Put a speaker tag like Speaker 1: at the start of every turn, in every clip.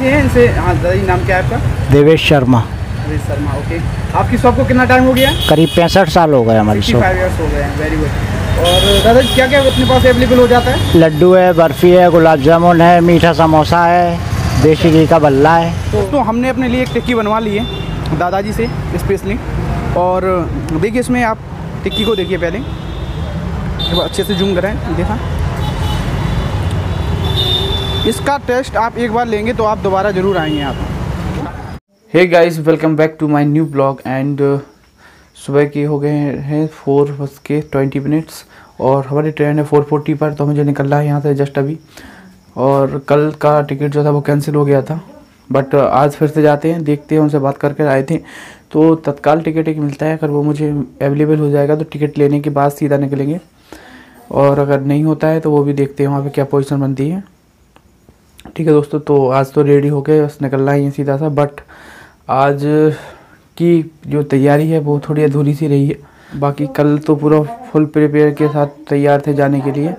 Speaker 1: ये हैं इनसे? हाँ दादाजी नाम क्या है आपका?
Speaker 2: देवेश शर्मा।
Speaker 1: रमेश शर्मा ओके आपकी शॉप को कितना टाइम हो गया?
Speaker 2: करीब पैंसठ साल हो गए हमारी शॉप
Speaker 1: फाइव ईयर्स हो गए हैं वेरी गुड और दादाजी क्या क्या अपने पास अवेलेबल हो जाता है?
Speaker 2: लड्डू है बर्फ़ी है गुलाब जामुन है मीठा समोसा है देसी घी का बल्ला है।
Speaker 1: तो हमने अपने लिए एक टिक्की बनवा ली है दादाजी से स्पेशली और देखिए इसमें आप टिक्की को देखिए पहले। अच्छे से जूम करें देखा? इसका टेस्ट आप एक बार लेंगे तो आप दोबारा ज़रूर आएँगे आप। Hey guys welcome back to my new blog and सुबह के हो गए हैं फोर बज के ट्वेंटी मिनट्स और हमारी ट्रेन है फोर फोर्टी पर तो मुझे निकलना है यहाँ से जस्ट अभी। और कल का टिकट जो था वो कैंसिल हो गया था। बट आज फिर से जाते हैं, देखते हैं, उनसे बात करके आए थे। तो तत्काल टिकट एक मिलता है, अगर वो मुझे अवेलेबल हो जाएगा तो टिकट लेने के बाद सीधा निकलेंगे। और अगर नहीं होता है तो वो भी देखते हैं वहाँ पे क्या पोजीशन बनती है। ठीक है दोस्तों तो आज तो रेडी हो गए बस निकलना ही है सीधा सा बट आज की जो तैयारी है वो थोड़ी अधूरी सी रही है। बाकी कल तो पूरा फुल प्रिपेयर के साथ तैयार थे जाने के लिए।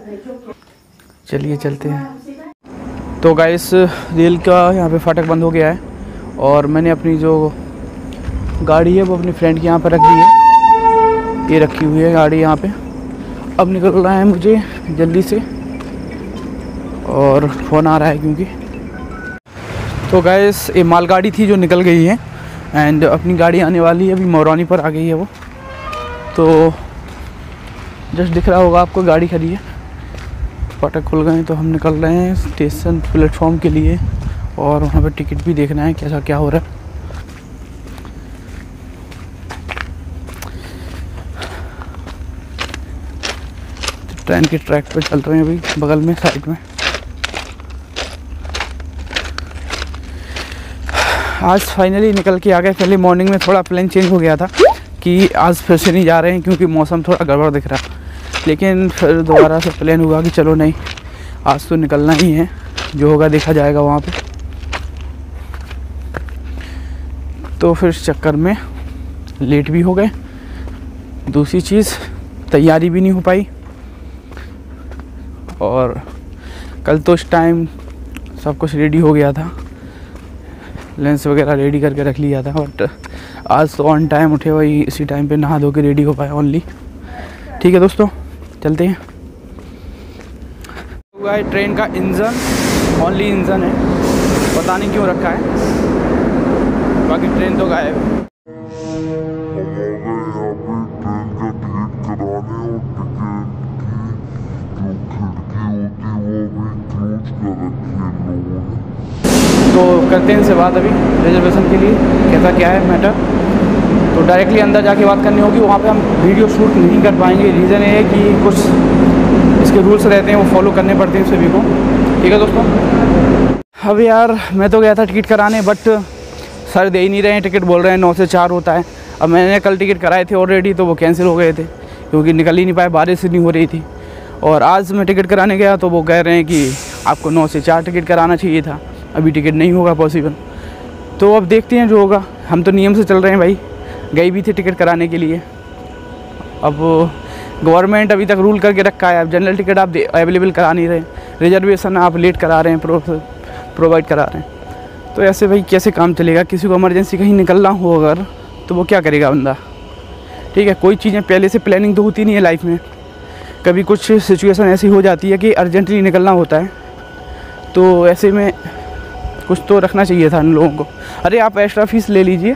Speaker 1: चलिए चलते हैं। तो गाइस रेल का यहाँ पे फाटक बंद हो गया है और मैंने अपनी जो गाड़ी है वो अपनी फ्रेंड के यहाँ पर रख दी है। ये रखी हुई है गाड़ी यहाँ पे। अब निकल रहा है मुझे जल्दी से। और फ़ोन आ रहा है क्योंकि। तो गैस ये मालगाड़ी थी जो निकल गई है एंड अपनी गाड़ी आने वाली है, अभी मौरानी पर आ गई है वो। तो जस्ट दिख रहा होगा आपको गाड़ी खड़ी है। फाटक खुल गए तो हम निकल रहे हैं स्टेशन प्लेटफॉर्म के लिए, और वहाँ पर टिकट भी देखना है, कैसा क्या हो रहा है। ट्रेन के ट्रैक पे चल रहे हैं अभी, बगल में, साइड में। आज फाइनली निकल के आ गए। पहले मॉर्निंग में थोड़ा प्लान चेंज हो गया था कि आज फिर से नहीं जा रहे हैं क्योंकि मौसम थोड़ा गड़बड़ दिख रहा। लेकिन फिर दोबारा से प्लान हुआ कि चलो नहीं, आज तो निकलना ही है। जो होगा देखा जाएगा वहाँ पे। तो फिर इस चक्कर में लेट भी हो गए। दूसरी चीज़, तैयारी भी नहीं हो पाई। और कल तो इस टाइम सब कुछ रेडी हो गया था। लेंस वगैरह रेडी करके रख लिया था बट आज तो ऑन टाइम उठे वही इसी टाइम पे नहा धो के रेडी हो पाए ओनली ठीक है दोस्तों, चलते हैं। हुआ है ट्रेन का इंजन ओनली इंजन है। पता नहीं क्यों रखा है। बाकी ट्रेन तो गायब है। करते हैं इनसे बात अभी रिजर्वेशन के लिए, कैसा क्या है मैटर तो डायरेक्टली अंदर जाके बात करनी होगी, वहाँ पे हम वीडियो शूट नहीं कर पाएँगे। रीज़न ये है कि कुछ इसके रूल्स रहते हैं, वो फॉलो करने पड़ते हैं सभी को। ठीक है दोस्तों? अब यार, मैं तो गया था टिकट कराने बट सर दे ही नहीं रहे हैं टिकट बोल रहे हैं नौ से चार होता है। अब मैंने कल टिकट कराए थे ऑलरेडी तो वो कैंसिल हो गए थे, क्योंकि निकल ही नहीं पाए, बारिश नहीं हो रही थी। और आज मैं टिकट कराने गया तो वो कह रहे हैं कि आपको नौ से चार टिकट कराना चाहिए था। अभी टिकट नहीं होगा पॉसिबल। तो अब देखते हैं जो होगा। हम तो नियम से चल रहे हैं भाई। गए भी थे टिकट कराने के लिए। अब गवर्नमेंट अभी तक रूल करके रखा है। अब जनरल टिकट आप अवेलेबल करा नहीं रहे। रिजर्वेशन आप लेट करा रहे हैं, प्रो प्रोवाइड करा रहे हैं। तो ऐसे भाई कैसे काम चलेगा? किसी को इमरजेंसी कहीं निकलना हो अगर तो वो क्या करेगा बंदा? ठीक है, कोई चीज़ें पहले से प्लानिंग तो होती नहीं है लाइफ में। कभी कुछ सिचुएशन ऐसी हो जाती है कि अर्जेंटली निकलना होता है। तो ऐसे में कुछ तो रखना चाहिए था इन लोगों को। अरे आप एक्स्ट्रा फ़ीस ले लीजिए।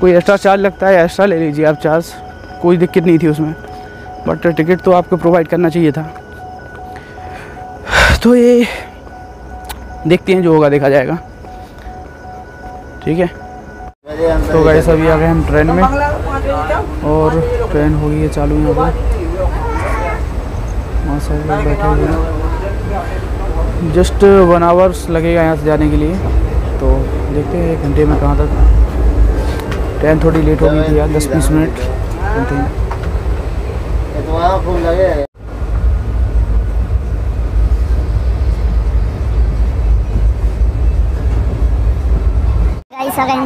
Speaker 1: कोई एक्स्ट्रा चार्ज लगता है एक्स्ट्रा ले लीजिए आप चार्ज कोई दिक्कत नहीं थी उसमें। बट टिकट तो आपको प्रोवाइड करना चाहिए था। तो ये देखते हैं जो होगा, देखा जाएगा। ठीक है? तो गए अभी आ गए हम ट्रेन में। और ट्रेन हो गई है चालू यहाँ पर बैठे हुए हैं। जस्ट वन आवर्स लगेगा यहाँ से जाने के लिए। तो देखते हैं एक घंटे में कहाँ तक। ट्रेन थोड़ी लेट हो गई थी यार, दस बीस मिनट।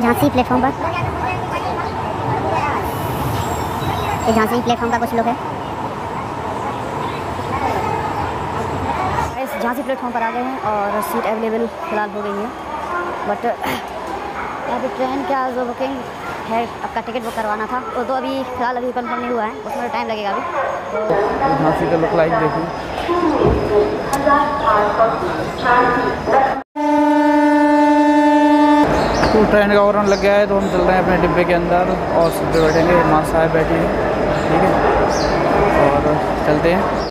Speaker 3: झांसी प्लेटफॉर्म पर। झांसी प्लेटफॉर्म का कुछ लोग है। झांसी प्लेटफॉर्म पर आ गए हैं और सीट अवेलेबल फ़िलहाल हो गई है। बट पे ट्रेन का जो बुकिंग है, आपका टिकट बुक करवाना था, वो तो अभी फ़िलहाल अभी कन्फर्म नहीं हुआ है, उसमें टाइम लगेगा अभी।
Speaker 1: तो ट्रेन का हॉर्न लग गया है तो हम चल रहे हैं अपने डिब्बे के अंदर और सब बैठेंगे माँ साहब बैठी हैं, ठीक है? और चलते हैं।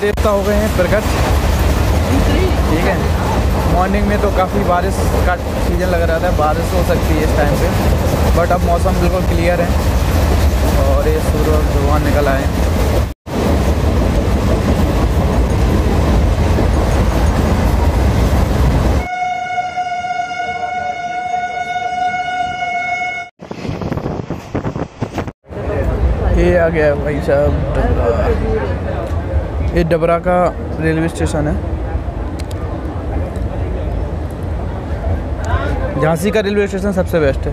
Speaker 1: देवता हो गए हैं प्रकट ठीक है। मॉर्निंग में तो काफ़ी बारिश का सीज़न लग रहा था, बारिश हो सकती है इस टाइम पे बट अब मौसम बिल्कुल क्लियर है और ये सूरज भगवान निकल आए हैं। ये आ गया भाई साहब ये डबरा का रेलवे स्टेशन है। झांसी का रेलवे स्टेशन सबसे बेस्ट है।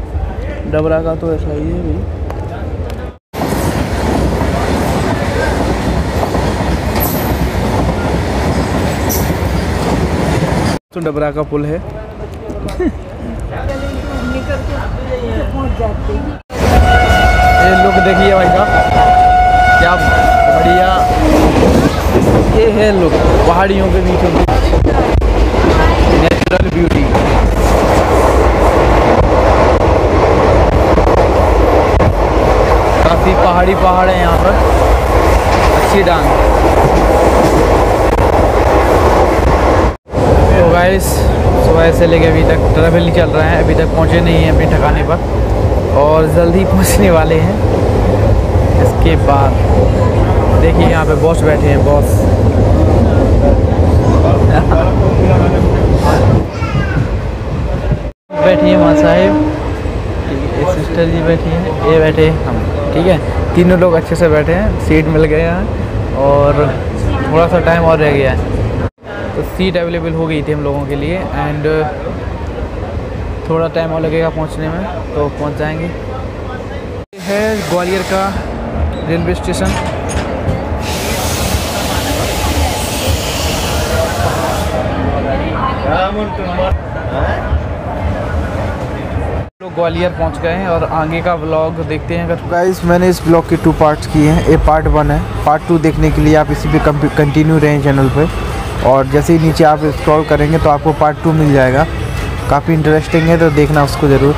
Speaker 1: डबरा का तो ऐसा ही है भाई। तो डबरा का पुल है। ये लुक देखिए भाई साहब, क्या बढ़िया ये है लुक पहाड़ियों के बीचों नेचुरल ब्यूटी काफ़ी पहाड़ी पहाड़ है यहाँ पर। अच्छी डांग तो गाइस सुबह से लेके अभी तक ट्रैवल चल रहा है, अभी तक पहुँचे नहीं हैं अपने ठिकाने पर। और जल्दी पहुँचने वाले हैं। इसके बाद। देखिए यहाँ पे बॉस बैठे हैं बॉस बैठी है माँ साहेब। सिस्टर जी बैठी हैं, ये बैठे हम, ठीक है? तीनों लोग अच्छे से बैठे हैं सीट मिल गए हैं और थोड़ा सा टाइम और रह गया है। तो सीट अवेलेबल हो गई थी हम लोगों के लिए एंड थोड़ा टाइम और लगेगा पहुँचने में तो पहुँच जाएँगे। है ग्वालियर का रेलवे स्टेशन ग्वालियर पहुँच गए हैं और आगे का ब्लॉग देखते हैं अगर
Speaker 4: गाइस मैंने इस ब्लॉग के टू पार्ट्स किए हैं। ए पार्ट वन है। पार्ट टू देखने के लिए आप इसी पे कंटिन्यू रहें चैनल पे। और जैसे ही नीचे आप स्क्रॉल करेंगे तो आपको पार्ट टू मिल जाएगा। काफ़ी इंटरेस्टिंग है तो देखना उसको ज़रूर।